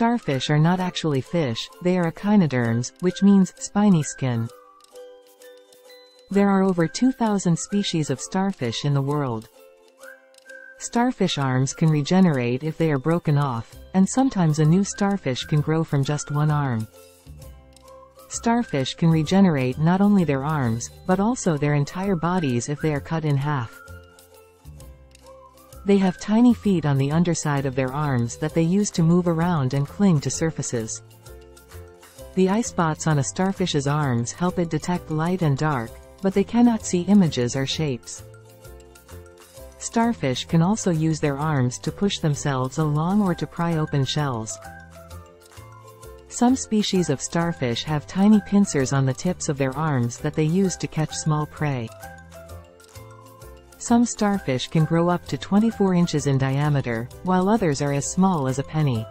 Starfish are not actually fish, they are echinoderms, which means spiny skin. There are over 2,000 species of starfish in the world. Starfish arms can regenerate if they are broken off, and sometimes a new starfish can grow from just one arm. Starfish can regenerate not only their arms, but also their entire bodies if they are cut in half. They have tiny feet on the underside of their arms that they use to move around and cling to surfaces. The eye spots on a starfish's arms help it detect light and dark, but they cannot see images or shapes. Starfish can also use their arms to push themselves along or to pry open shells. Some species of starfish have tiny pincers on the tips of their arms that they use to catch small prey. Some starfish can grow up to 24 inches in diameter, while others are as small as a penny.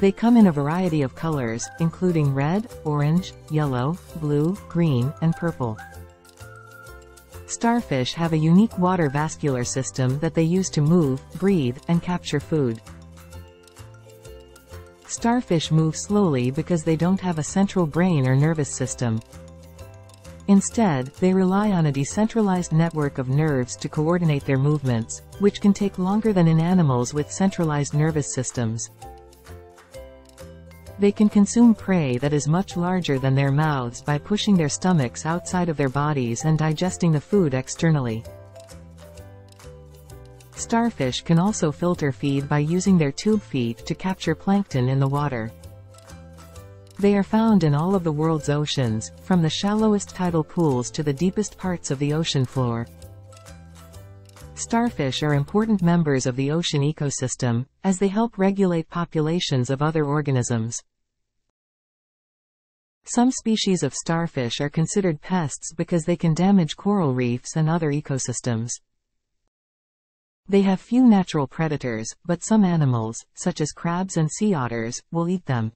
They come in a variety of colors, including red, orange, yellow, blue, green, and purple. Starfish have a unique water vascular system that they use to move, breathe, and capture food. Starfish move slowly because they don't have a central brain or nervous system. Instead, they rely on a decentralized network of nerves to coordinate their movements, which can take longer than in animals with centralized nervous systems. They can consume prey that is much larger than their mouths by pushing their stomachs outside of their bodies and digesting the food externally. Starfish can also filter feed by using their tube feet to capture plankton in the water. They are found in all of the world's oceans, from the shallowest tidal pools to the deepest parts of the ocean floor. Starfish are important members of the ocean ecosystem, as they help regulate populations of other organisms. Some species of starfish are considered pests because they can damage coral reefs and other ecosystems. They have few natural predators, but some animals, such as crabs and sea otters, will eat them.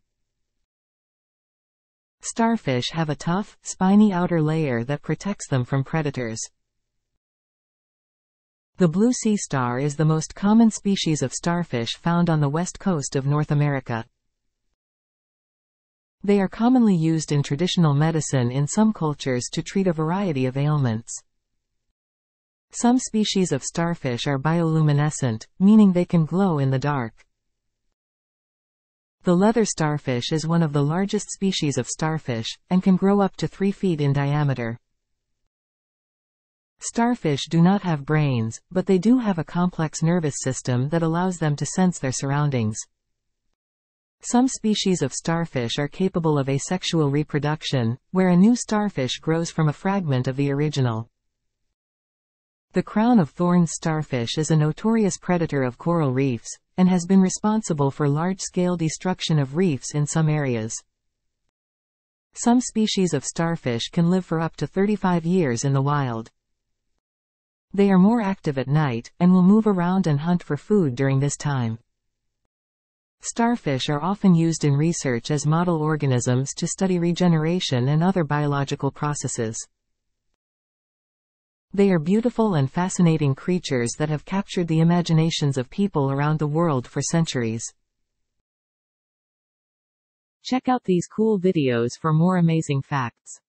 Starfish have a tough, spiny outer layer that protects them from predators. The blue sea star is the most common species of starfish found on the west coast of North America. They are commonly used in traditional medicine in some cultures to treat a variety of ailments. Some species of starfish are bioluminescent, meaning they can glow in the dark. The leather starfish is one of the largest species of starfish, and can grow up to 3 feet in diameter. Starfish do not have brains, but they do have a complex nervous system that allows them to sense their surroundings. Some species of starfish are capable of asexual reproduction, where a new starfish grows from a fragment of the original. The crown of thorns starfish is a notorious predator of coral reefs, and has been responsible for large-scale destruction of reefs in some areas. Some species of starfish can live for up to 35 years in the wild. They are more active at night, and will move around and hunt for food during this time. Starfish are often used in research as model organisms to study regeneration and other biological processes. They are beautiful and fascinating creatures that have captured the imaginations of people around the world for centuries. Check out these cool videos for more amazing facts.